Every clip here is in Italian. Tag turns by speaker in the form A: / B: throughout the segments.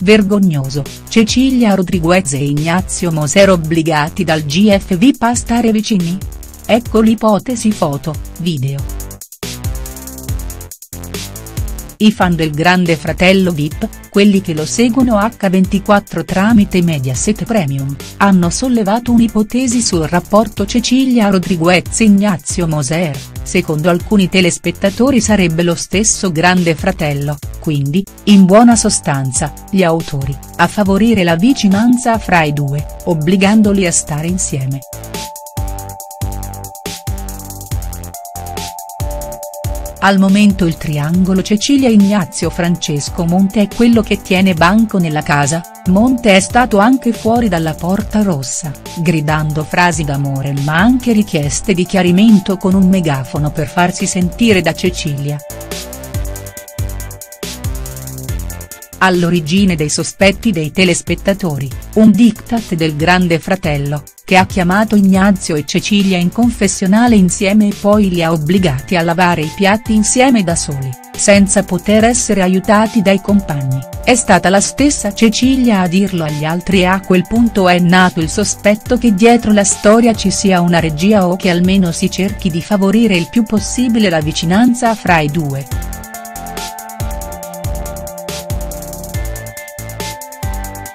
A: vergognoso, Cecilia Rodriguez e Ignazio Moser obbligati dal GF VIP a stare vicini? Ecco l'ipotesi foto, video. I fan del grande fratello Vip, quelli che lo seguono H24 tramite Mediaset Premium, hanno sollevato un'ipotesi sul rapporto Cecilia Rodriguez-Ignazio Moser, secondo alcuni telespettatori sarebbe lo stesso grande fratello, quindi, in buona sostanza, gli autori, a favorire la vicinanza fra i due, obbligandoli a stare insieme. Al momento il triangolo Cecilia Ignazio Francesco Monte è quello che tiene banco nella casa, Monte è stato anche fuori dalla porta rossa, gridando frasi d'amore ma anche richieste di chiarimento con un megafono per farsi sentire da Cecilia. All'origine dei sospetti dei telespettatori, un diktat del grande fratello, che ha chiamato Ignazio e Cecilia in confessionale insieme e poi li ha obbligati a lavare i piatti insieme da soli, senza poter essere aiutati dai compagni, è stata la stessa Cecilia a dirlo agli altri e a quel punto è nato il sospetto che dietro la storia ci sia una regia o che almeno si cerchi di favorire il più possibile la vicinanza fra i due.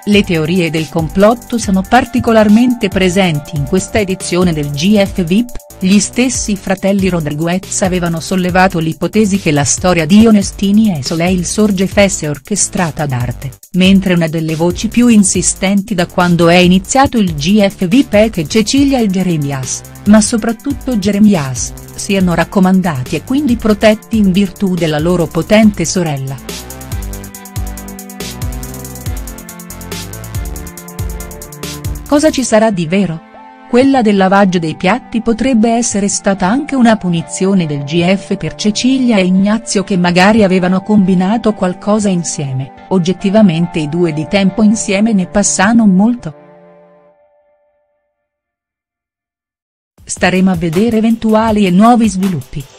A: Le teorie del complotto sono particolarmente presenti in questa edizione del GF VIP, gli stessi fratelli Rodriguez avevano sollevato l'ipotesi che la storia di Onestini e Soleil sorge fesse orchestrata d'arte, mentre una delle voci più insistenti da quando è iniziato il GF VIP è che Cecilia e Jeremias, ma soprattutto Jeremias, siano raccomandati e quindi protetti in virtù della loro potente sorella. Cosa ci sarà di vero? Quella del lavaggio dei piatti potrebbe essere stata anche una punizione del GF per Cecilia e Ignazio che magari avevano combinato qualcosa insieme, oggettivamente i due di tempo insieme ne passano molto. Staremo a vedere eventuali e nuovi sviluppi.